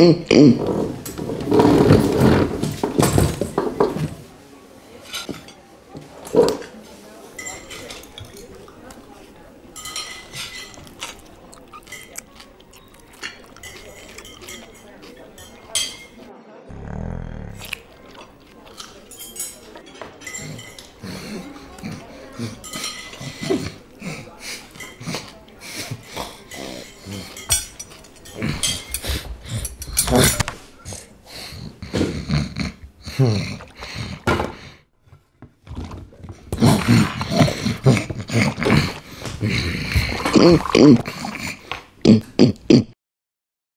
Mm-hmm. Mm-hmm.